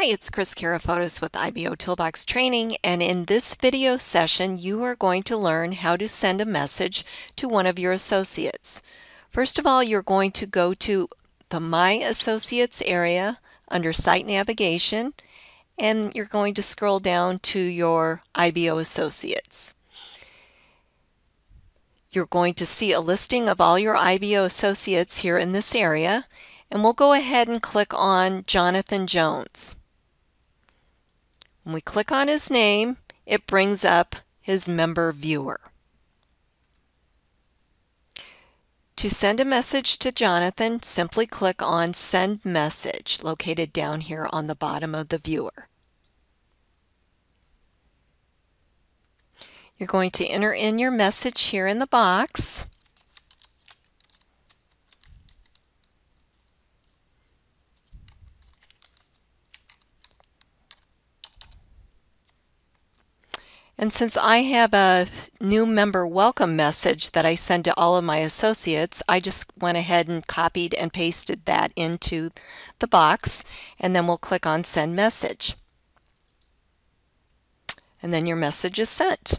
Hi, it's Chris Karafotis with IBO Toolbox Training, and in this video session, you are going to learn how to send a message to one of your associates. First of all, you're going to go to the My Associates area under Site Navigation, and you're going to scroll down to your IBO Associates. You're going to see a listing of all your IBO associates here in this area, and we'll go ahead and click on Jonathan Jones. When we click on his name, it brings up his member viewer. To send a message to Jonathan, simply click on Send Message, located down here on the bottom of the viewer. You're going to enter in your message here in the box. And since I have a new member welcome message that I send to all of my associates, I just went ahead and copied and pasted that into the box, and then we'll click on send message. And then your message is sent.